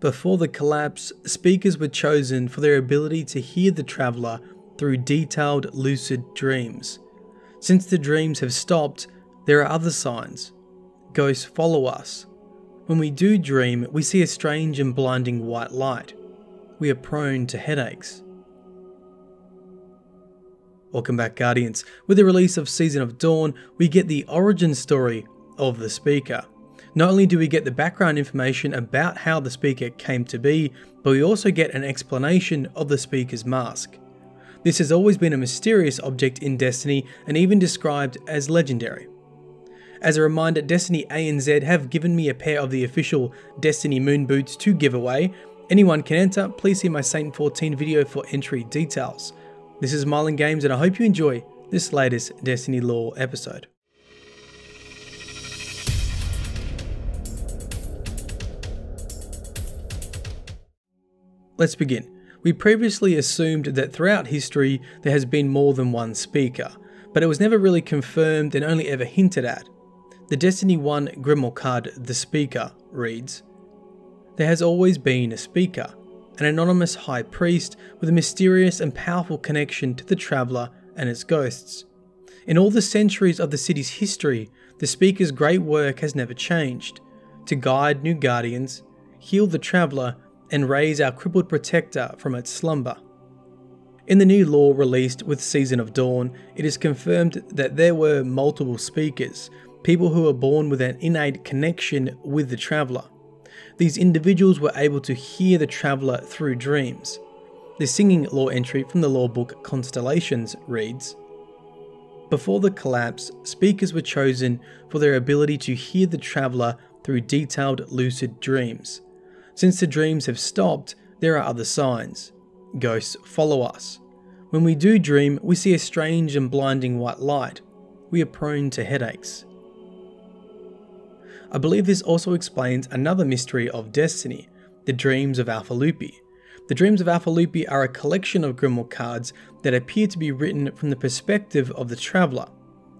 Before the collapse, speakers were chosen for their ability to hear the traveller through detailed lucid dreams. Since the dreams have stopped, there are other signs. Ghosts follow us. When we do dream, we see a strange and blinding white light. We are prone to headaches. Welcome back, Guardians. With the release of Season of Dawn, we get the origin story of the speaker. Not only do we get the background information about how the speaker came to be, but we also get an explanation of the speaker's mask. This has always been a mysterious object in Destiny and even described as legendary. As a reminder, Destiny A and Z have given me a pair of the official Destiny Moon Boots to give away. Anyone can enter, please see my Saint 14 video for entry details. This is Myelin Games and I hope you enjoy this latest Destiny Lore episode. Let's begin. We previously assumed that throughout history there has been more than one speaker, but it was never really confirmed and only ever hinted at. The Destiny 1 Grimoire card, The Speaker, reads There has always been a speaker, an anonymous high priest with a mysterious and powerful connection to the traveller and its ghosts. In all the centuries of the city's history, the speaker's great work has never changed to guide new guardians, heal the traveller, and raise our crippled protector from its slumber. In the new lore released with Season of Dawn, it is confirmed that there were multiple speakers, people who were born with an innate connection with the traveller. These individuals were able to hear the traveller through dreams. The singing lore entry from the lore book Constellations reads Before the collapse, speakers were chosen for their ability to hear the traveller through detailed lucid dreams. Since the dreams have stopped, there are other signs. Ghosts follow us. When we do dream, we see a strange and blinding white light. We are prone to headaches. I believe this also explains another mystery of Destiny, the Dreams of Alpha. The Dreams of Alpha are a collection of Grimoire cards that appear to be written from the perspective of the Traveller.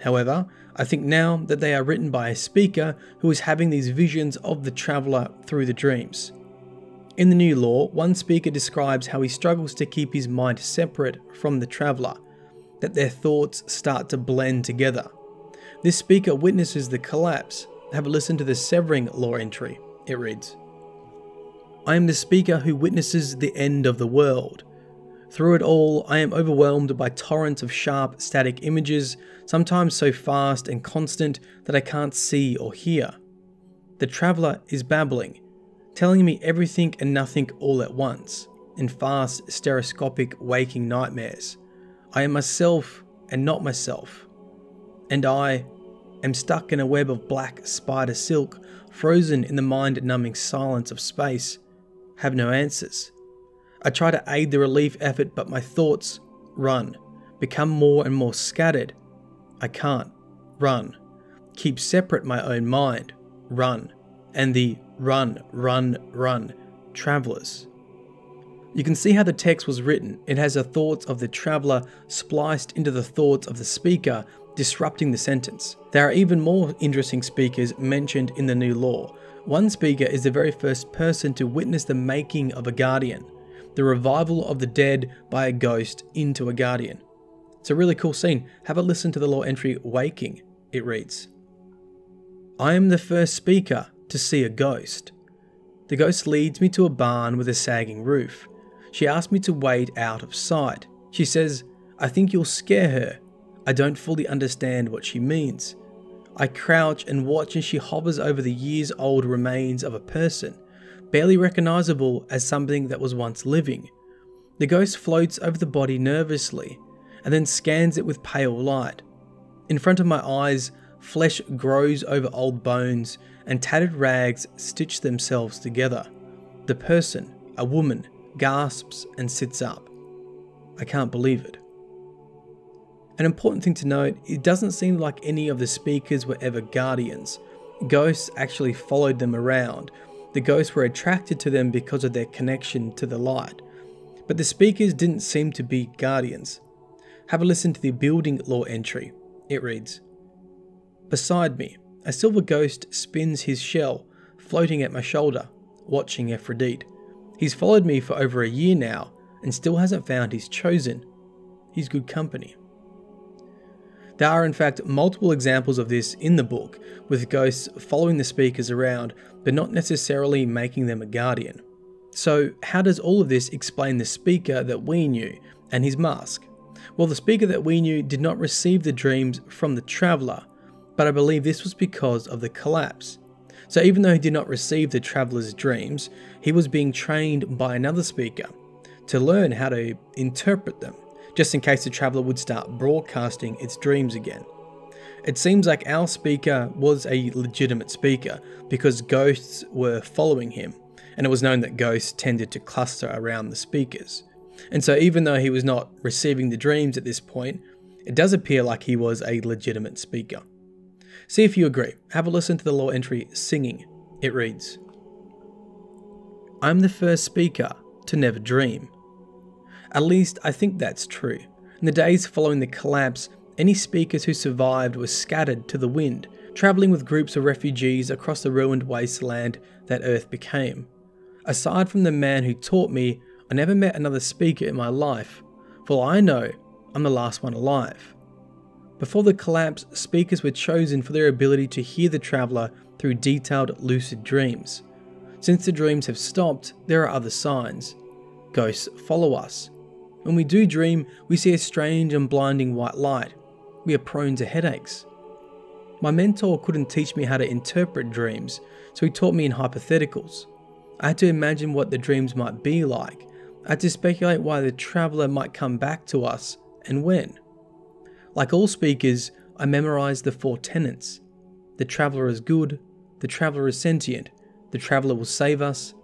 However, I think now that they are written by a speaker who is having these visions of the Traveller through the dreams. In the new lore, one speaker describes how he struggles to keep his mind separate from the Traveller, that their thoughts start to blend together. This speaker witnesses the collapse have a listen to the severing lore entry. It reads I am the speaker who witnesses the end of the world. Through it all, I am overwhelmed by torrents of sharp, static images, sometimes so fast and constant that I can't see or hear. The traveller is babbling, telling me everything and nothing all at once, in fast, stereoscopic waking nightmares. I am myself and not myself. And I, am stuck in a web of black spider silk, frozen in the mind numbing silence of space, have no answers. I try to aid the relief effort, but my thoughts run, become more and more scattered. I can't run, keep separate my own mind, run, and the run, run, run, travellers. You can see how the text was written. It has the thoughts of the traveller spliced into the thoughts of the speaker disrupting the sentence. There are even more interesting speakers mentioned in the new lore. One speaker is the very first person to witness the making of a guardian, the revival of the dead by a ghost into a guardian. It's a really cool scene. Have a listen to the lore entry Waking. It reads I am the first speaker to see a ghost. The ghost leads me to a barn with a sagging roof. She asks me to wait out of sight. She says, I think you'll scare her I don't fully understand what she means. I crouch and watch as she hovers over the years old remains of a person, barely recognizable as something that was once living. The ghost floats over the body nervously and then scans it with pale light. In front of my eyes, flesh grows over old bones and tattered rags stitch themselves together. The person, a woman, gasps and sits up. I can't believe it. An important thing to note, it doesn't seem like any of the speakers were ever guardians. Ghosts actually followed them around. The ghosts were attracted to them because of their connection to the light. But the speakers didn't seem to be guardians. Have a listen to the building lore entry. It reads Beside me, a silver ghost spins his shell, floating at my shoulder. watching Aphrodite. He's followed me for over a year now and still hasn't found his chosen. He's good company. There are, in fact, multiple examples of this in the book, with ghosts following the speakers around, but not necessarily making them a guardian. So, how does all of this explain the speaker that we knew and his mask? Well, the speaker that we knew did not receive the dreams from the traveller, but I believe this was because of the collapse. So, even though he did not receive the traveller's dreams, he was being trained by another speaker to learn how to interpret them just in case the traveller would start broadcasting its dreams again. It seems like our speaker was a legitimate speaker because ghosts were following him, and it was known that ghosts tended to cluster around the speakers. And so, even though he was not receiving the dreams at this point, it does appear like he was a legitimate speaker. See if you agree. Have a listen to the lore entry Singing. It reads I'm the first speaker to never dream. At least I think that's true. In the days following the collapse, any speakers who survived were scattered to the wind, travelling with groups of refugees across the ruined wasteland that Earth became. Aside from the man who taught me, I never met another speaker in my life. For all I know, I'm the last one alive. Before the collapse, speakers were chosen for their ability to hear the traveller through detailed lucid dreams. Since the dreams have stopped, there are other signs. Ghosts follow us, when we do dream, we see a strange and blinding white light. We are prone to headaches. My mentor couldn't teach me how to interpret dreams, so he taught me in hypotheticals. I had to imagine what the dreams might be like. I had to speculate why the traveller might come back to us and when. Like all speakers, I memorized the four tenets. The traveller is good, the traveller is sentient, the traveller will save us,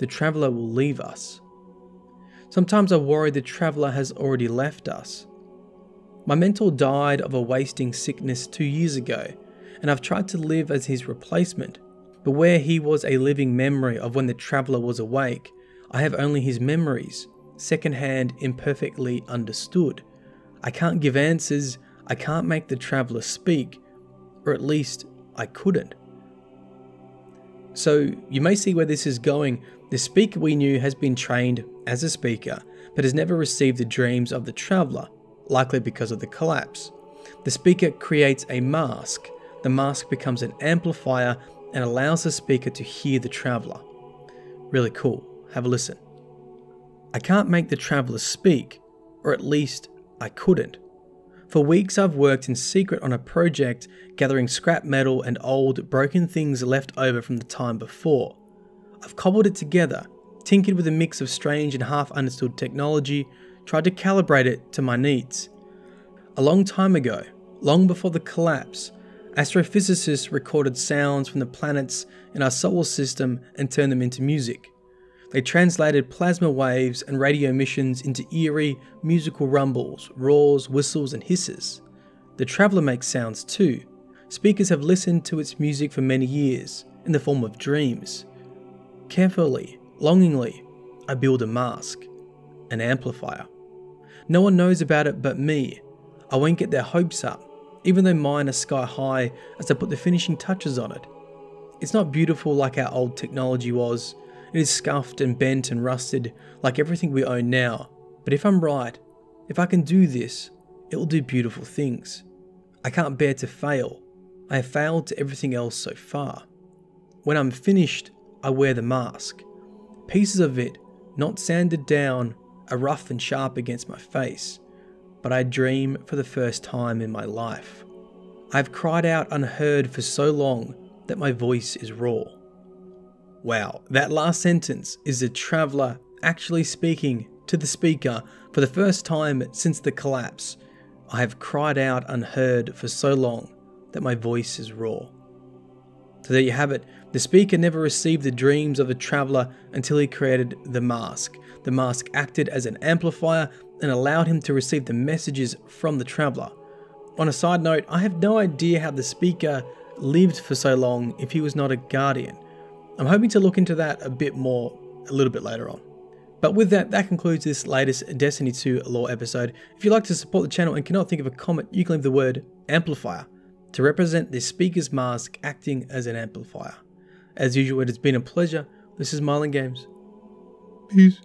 the traveller will leave us. Sometimes I worry the traveller has already left us. My mentor died of a wasting sickness two years ago, and I've tried to live as his replacement. But where he was a living memory of when the traveller was awake, I have only his memories, secondhand, imperfectly understood. I can't give answers, I can't make the traveller speak, or at least I couldn't. So you may see where this is going. The speaker we knew has been trained as a speaker, but has never received the dreams of the traveller, likely because of the collapse. The speaker creates a mask. The mask becomes an amplifier and allows the speaker to hear the traveller. Really cool. Have a listen. I can't make the traveller speak, or at least I couldn't. For weeks, I've worked in secret on a project gathering scrap metal and old, broken things left over from the time before. I've cobbled it together, tinkered with a mix of strange and half understood technology, tried to calibrate it to my needs. A long time ago, long before the collapse, astrophysicists recorded sounds from the planets in our solar system and turned them into music. They translated plasma waves and radio emissions into eerie, musical rumbles, roars, whistles, and hisses. The Traveller makes sounds too. Speakers have listened to its music for many years, in the form of dreams. Carefully, longingly, I build a mask, an amplifier. No one knows about it but me. I won't get their hopes up, even though mine are sky high as I put the finishing touches on it. It's not beautiful like our old technology was, it is scuffed and bent and rusted like everything we own now. But if I'm right, if I can do this, it will do beautiful things. I can't bear to fail. I have failed to everything else so far. When I'm finished, I wear the mask. Pieces of it, not sanded down, are rough and sharp against my face, but I dream for the first time in my life. I've cried out unheard for so long that my voice is raw. Wow, that last sentence is the traveller actually speaking to the speaker for the first time since the collapse. I have cried out unheard for so long that my voice is raw. So there you have it. The speaker never received the dreams of the traveller until he created the mask. The mask acted as an amplifier and allowed him to receive the messages from the traveller. On a side note, I have no idea how the speaker lived for so long if he was not a guardian. I'm hoping to look into that a bit more a little bit later on. But with that, that concludes this latest Destiny 2 lore episode. If you'd like to support the channel and cannot think of a comment, you can leave the word amplifier to represent the speaker's mask acting as an amplifier. As usual, it has been a pleasure This is Myelin Games. Peace.